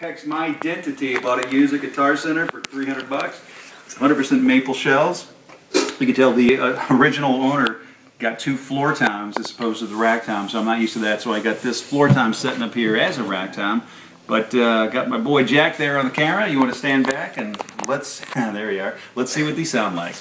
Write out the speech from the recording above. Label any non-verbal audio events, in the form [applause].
Mapex My Identity Bought a used at Guitar Center for 300 bucks. It's 100% maple shells. You can tell the uh, [laughs] original owner got two floor toms as opposed to the rack tom. so I'm not used to that. So I got this floor tom setting up here as a rack tom. But uh, got my boy Jack there on the camera. You want to stand back and let's, [laughs] there you are. Let's see what these sound like.